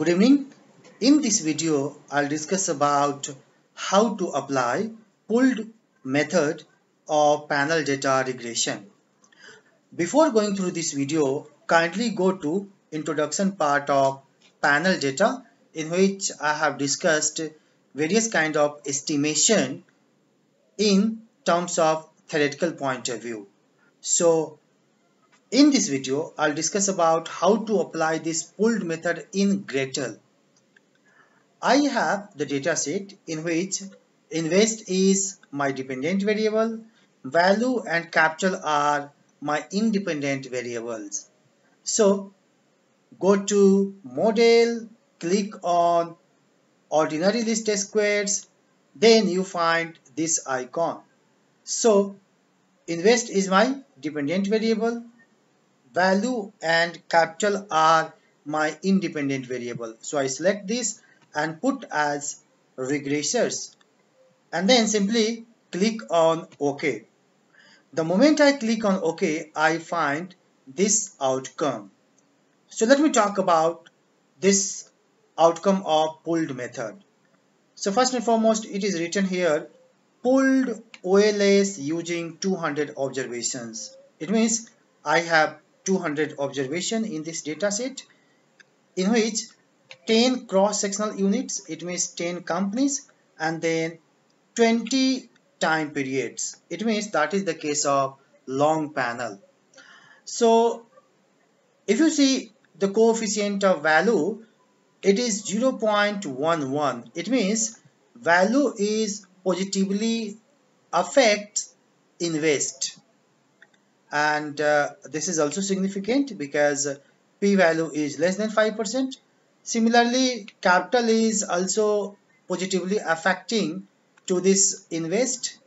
Good evening. In this video, I'll discuss about how to apply pooled method of panel data regression. Before going through this video, kindly go to introduction part of panel data in which I have discussed various kind of estimation in terms of theoretical point of view. So in this video, I'll discuss about how to apply this pooled method in gretl. I have the data set in which invest is my dependent variable, value and capital are my independent variables. So go to model, click on ordinary least squares, then you find this icon. So invest is my dependent variable, value and capital are my independent variable. So I select this and put as regressors and then simply click on OK. The moment I click on OK, I find this outcome. So let me talk about this outcome of pooled method. So first and foremost, it is written here, pooled OLS using 200 observations. It means I have 200 observation in this data set in which 10 cross-sectional units it means 10 companies and then 20 time periods. It means that is the case of long panel. So if you see the coefficient of value it is 0.11 it means value is positively affects invest and uh, this is also significant because p-value is less than 5%. Similarly, capital is also positively affecting to this invest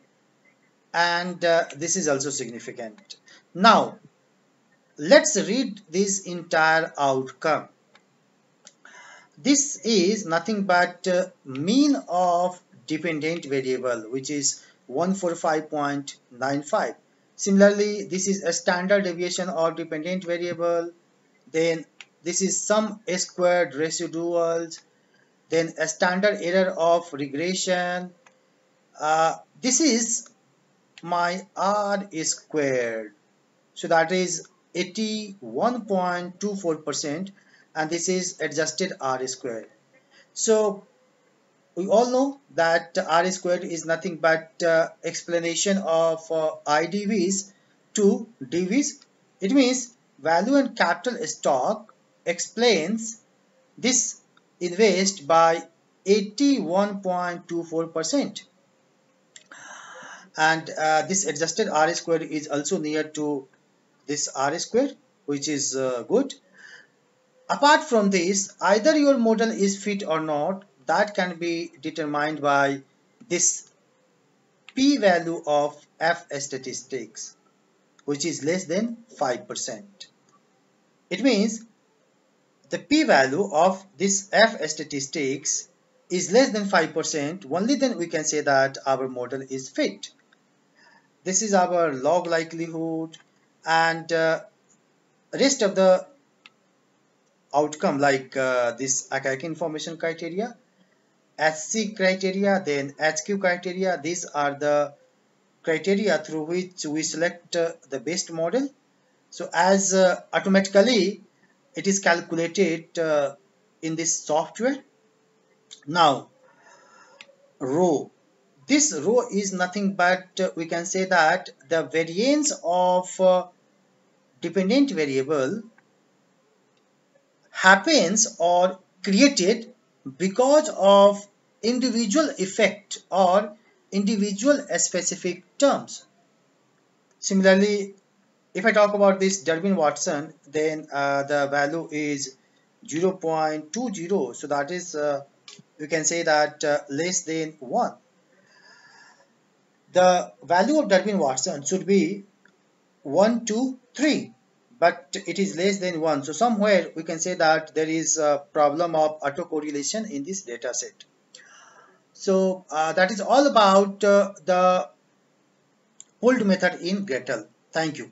and uh, this is also significant. Now, let's read this entire outcome. This is nothing but uh, mean of dependent variable which is 145.95 Similarly, this is a standard deviation or dependent variable. Then this is sum squared residuals. Then a standard error of regression. Uh, this is my R squared. So that is 81.24% and this is adjusted R squared. So we all know that R squared is nothing but uh, explanation of uh, IDVs to DVs. It means value and capital stock explains this invest by 81.24% and uh, this adjusted R squared is also near to this R squared which is uh, good. Apart from this either your model is fit or not that can be determined by this p-value of f statistics which is less than 5%. It means the p-value of this f statistics is less than 5% only then we can say that our model is fit. This is our log likelihood and uh, rest of the outcome like uh, this Akaike information criteria HC criteria, then HQ criteria. These are the criteria through which we select uh, the best model. So as uh, automatically it is calculated uh, in this software. Now rho. This rho is nothing but uh, we can say that the variance of uh, dependent variable happens or created because of individual effect or individual specific terms. Similarly, if I talk about this Durbin-Watson, then uh, the value is 0.20. So that is, uh, can say that uh, less than 1. The value of Durbin-Watson should be 1, 2, 3 but it is less than 1 so somewhere we can say that there is a problem of autocorrelation in this data set so uh, that is all about uh, the pooled method in gretl. Thank you